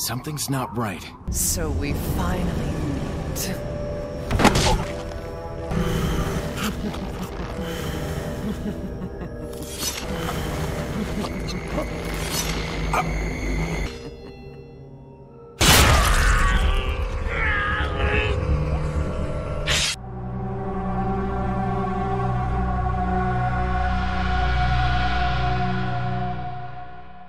Something's not right. So we finally meet.